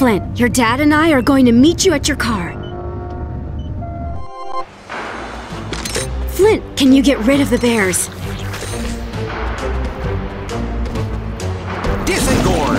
Flint, your dad and I are going to meet you at your car. Flint, can you get rid of the bears? Disengorge!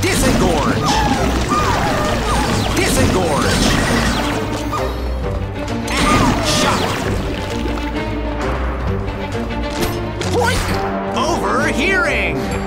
Disengorge! Disengorge! And shot! Overhearing!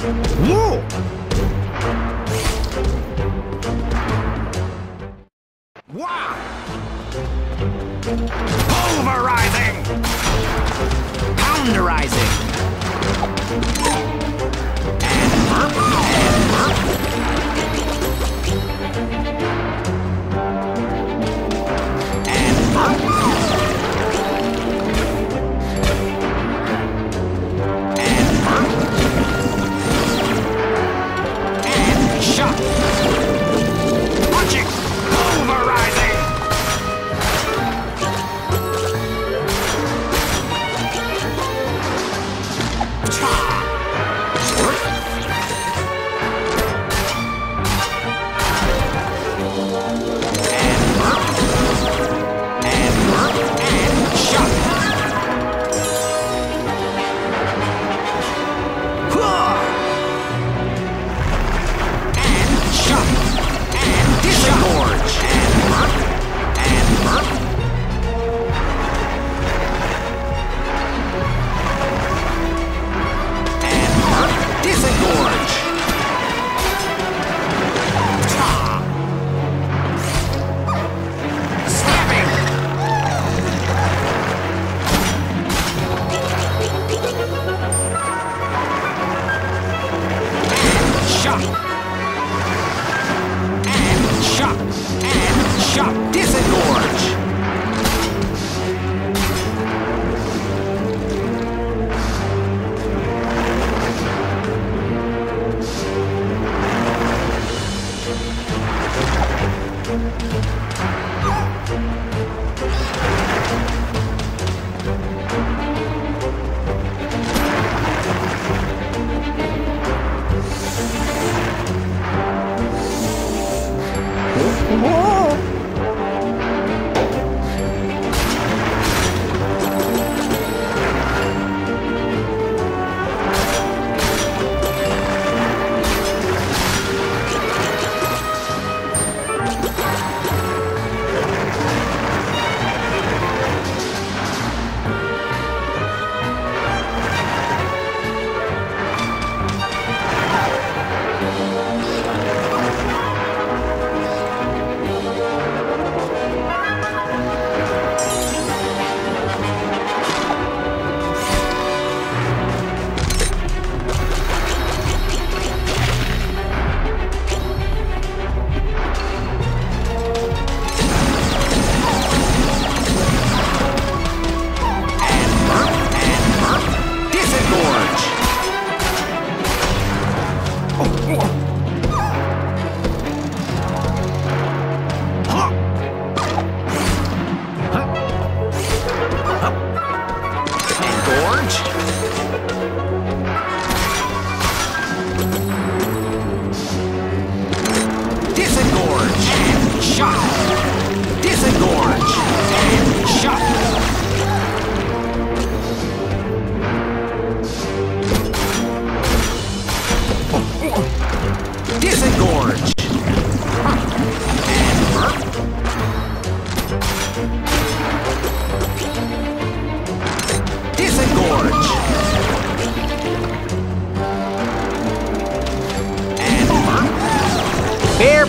Whoa! Wow! Pulverizing! Pounderizing!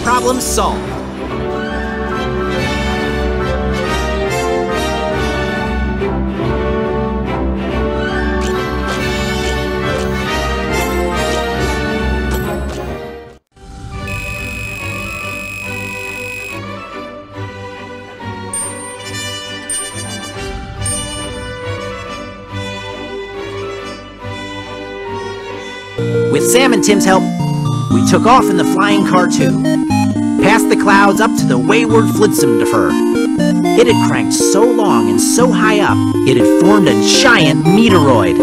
Problem solved. With Sam and Tim's help, we took off in the flying car too. Past the clouds up to the wayward FLDSMDFR. It had cranked so long and so high up, it had formed a giant meteoroid.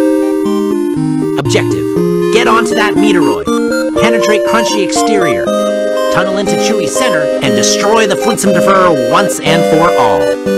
Objective. Get onto that meteoroid. Penetrate Crunchy exterior. Tunnel into Chewy center and destroy the FLDSMDFR once and for all.